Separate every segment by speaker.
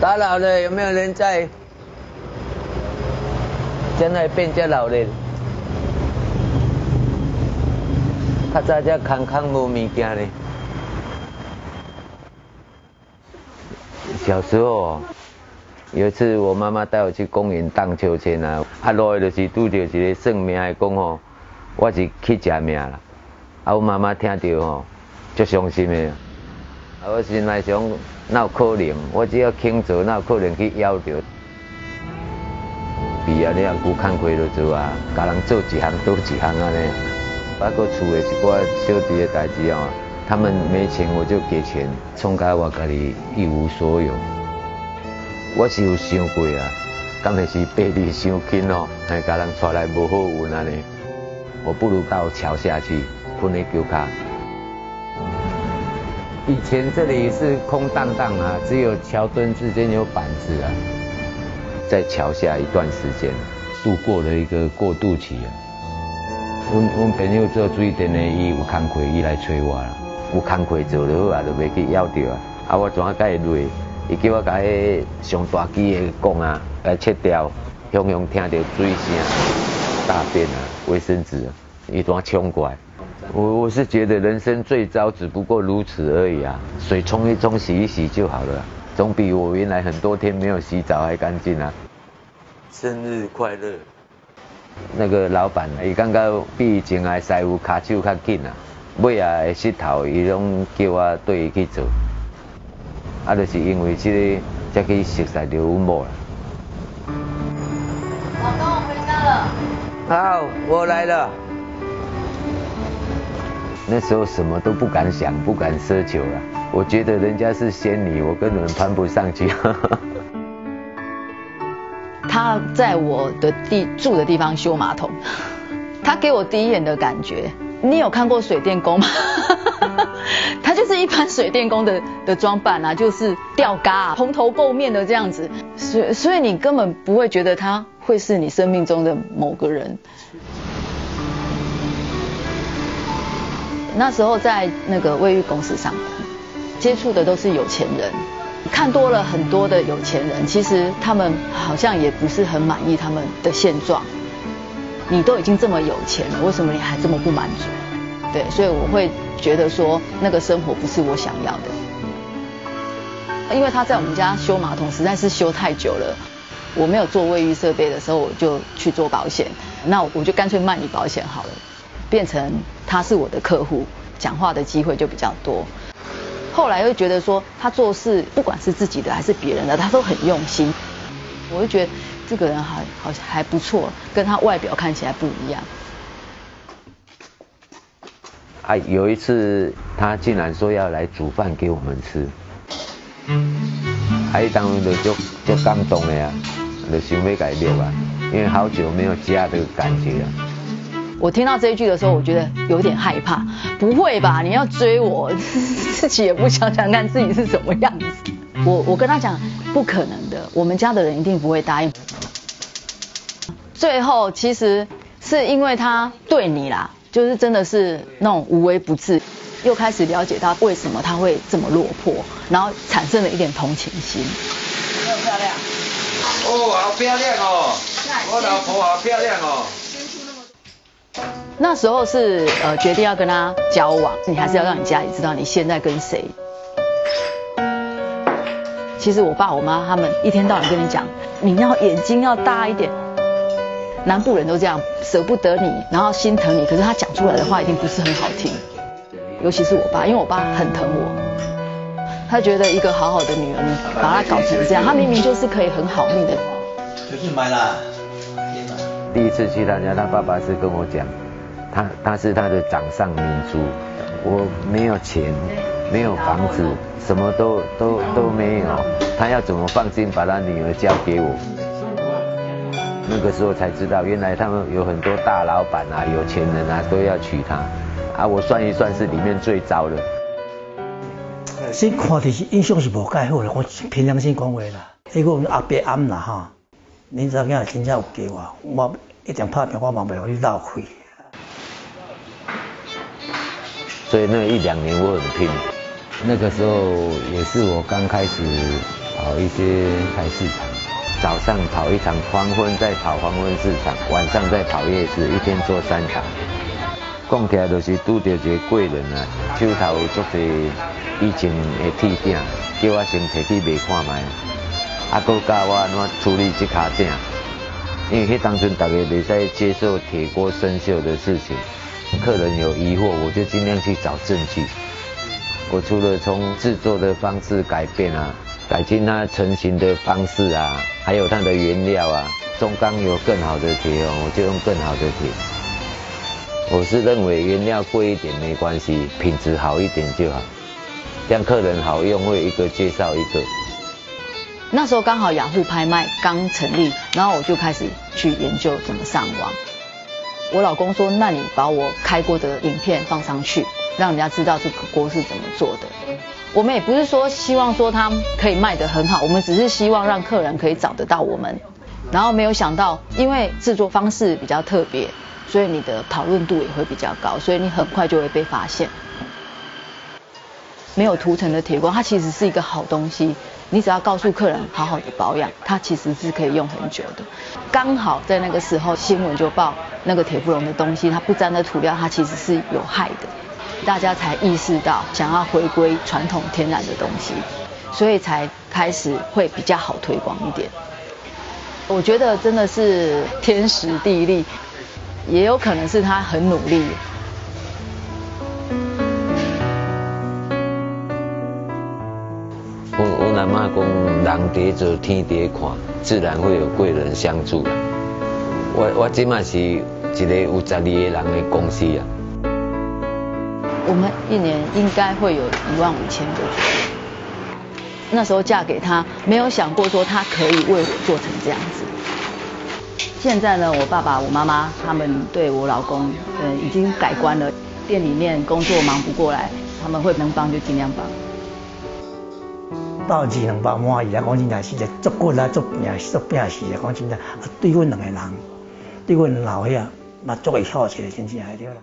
Speaker 1: 打扰了，有没有人在？真的变只老了。较早只空空无物件呢。小时候，有一次我妈妈带我去公园荡秋千啊，啊落的就是拄着一个算命的讲吼，我是去食命啦。啊，我妈妈听到吼，足伤心的。我心内想，哪有可能？我只要肯做，哪有可能去要着？毕业了，有工课就做啊，教人做一项多一项安尼。包括厝的一寡小弟的代志啊，他们没钱我就给钱，创甲我家己一无所有。我是有想过啊，敢会是爸你伤紧哦，还家人带来无好运安尼。我不如到桥下去喷那球卡。以前这里是空荡荡啊，只有桥墩之间有板子啊。在桥下一段时间，度过了一个过渡期啊。阮阮朋友做水电的，伊有工课，伊来找我啦。有工课做就好啊，就袂去要着啊。啊，我怎啊甲伊累？伊叫我甲迄上大机的讲啊，来切掉，雄雄听到水声、大便啊、卫生纸啊，伊怎啊冲过来？我我是觉得人生最糟，只不过如此而已啊。水冲一冲，洗一洗就好了，总比我原来很多天没有洗澡还干净啊。生日快乐！那个老板，伊感觉比以前的师傅卡手较紧啊，尾啊的石头伊拢叫我对伊去做，啊，就是因为这个才去熟悉刘某啦。
Speaker 2: 老公，我回家了。
Speaker 1: 好，我来了。那时候什么都不敢想，不敢奢求了。我觉得人家是仙女，我根本攀不上去。
Speaker 3: 他在我的地住的地方修马桶，他给我第一眼的感觉，你有看过水电工吗？他就是一般水电工的的装扮啊，就是吊嘎、蓬头垢面的这样子，所所以你根本不会觉得他会是你生命中的某个人。那时候在那个卫浴公司上班，接触的都是有钱人。看多了很多的有钱人，其实他们好像也不是很满意他们的现状。你都已经这么有钱了，为什么你还这么不满足？对，所以我会觉得说那个生活不是我想要的。因为他在我们家修马桶实在是修太久了，我没有做卫浴设备的时候，我就去做保险。那我就干脆卖你保险好了，变成他是我的客户，讲话的机会就比较多。后来又觉得说他做事不管是自己的还是别人的，他都很用心。我就觉得这个人还好像还不错，跟他外表看起来不一样。
Speaker 1: 啊，有一次他竟然说要来煮饭给我们吃，啊，当时就就就感动的呀，就想要改变啊，因为好久没有家这个感觉了。
Speaker 3: 我听到这一句的时候，我觉得有点害怕。不会吧？你要追我，自己也不想想看自己是什么样子。我我跟他讲，不可能的，我们家的人一定不会答应。最后其实是因为他对你啦，就是真的是那种无微不至，又开始了解他为什么他会这么落魄，然后产生了一点同情心。
Speaker 2: 有漂亮？
Speaker 1: 哦，好漂亮哦！我老婆好漂亮哦。
Speaker 3: 那时候是呃决定要跟他交往，你还是要让你家里知道你现在跟谁。其实我爸我妈他们一天到晚跟你讲，你要眼睛要大一点。南部人都这样，舍不得你，然后心疼你，可是他讲出来的话一定不是很好听。尤其是我爸，因为我爸很疼我，他觉得一个好好的女儿，你把她搞成这样，他明明就是可以很好命的。
Speaker 4: 就是买了。
Speaker 1: 第一次去他家，他爸爸是跟我讲。他他是他的掌上明珠，我没有钱，没有房子，什么都都都没有，他要怎么放心把他女儿交给我？那个时候才知道，原来他们有很多大老板啊、有钱人啊都要娶她，啊，我算一算是里面最糟的。
Speaker 4: 先看的是印象是无介好的，我凭良心讲话啦。迄个阿伯阿姆啦哈，恁查囝真正有给我，我一定拍拼，我嘛袂互你浪费。
Speaker 1: 所以那一两年我很拼，那个时候也是我刚开始跑一些菜市场，早上跑一场，黄昏再跑黄昏市场，晚上再跑夜市，一天做三场。讲起来就是拄到一个贵人啊，手头有足多以前的铁饼，叫我先摕去卖看卖，啊，佮教我安怎处理这卡饼。因为当阵大家袂使接受铁锅生锈的事情，客人有疑惑，我就尽量去找证据。我除了从制作的方式改变啊，改进它成型的方式啊，还有它的原料啊，中钢有更好的铁哦，我就用更好的铁。我是认为原料贵一点没关系，品质好一点就好，让客人好用，会一个介绍一个。
Speaker 3: 那时候刚好雅虎拍卖刚成立，然后我就开始去研究怎么上网。我老公说：“那你把我开锅的影片放上去，让人家知道这个锅是怎么做的。”我们也不是说希望说它可以卖得很好，我们只是希望让客人可以找得到我们。然后没有想到，因为制作方式比较特别，所以你的讨论度也会比较高，所以你很快就会被发现。没有涂层的铁锅，它其实是一个好东西。你只要告诉客人好好的保养，它其实是可以用很久的。刚好在那个时候新闻就报那个铁氟龙的东西，它不沾的涂料，它其实是有害的。大家才意识到想要回归传统天然的东西，所以才开始会比较好推广一点。我觉得真的是天时地利，也有可能是他很努力。
Speaker 1: 阿妈讲，人在做，天在看，自然会有贵人相助啦。我我即嘛是一个有十二个人的公司啊。
Speaker 3: 我们一年应该会有一万五千个。那时候嫁给他，没有想过说他可以为我做成这样子。现在呢，我爸爸、我妈妈他们对我老公，呃，已经改观了。店里面工作忙不过来，他们会能帮就尽量帮。
Speaker 4: 到二两百满意啊！讲真正是个足骨啊，足命足病死啊！讲真正，对阮两个人，对阮老伙仔，嘛足会孝顺，真正系对啦。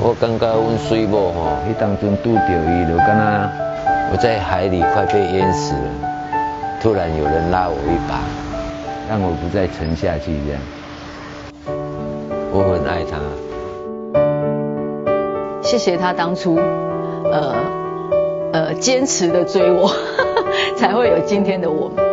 Speaker 1: 我感觉阮水母吼，迄当阵拄着伊，就敢若我在海里快被淹死了，突然有人拉我一把，让我不再沉下去这样。我很爱他。
Speaker 3: 谢谢他当初，呃。呃，坚持的追我，才会有今天的我们。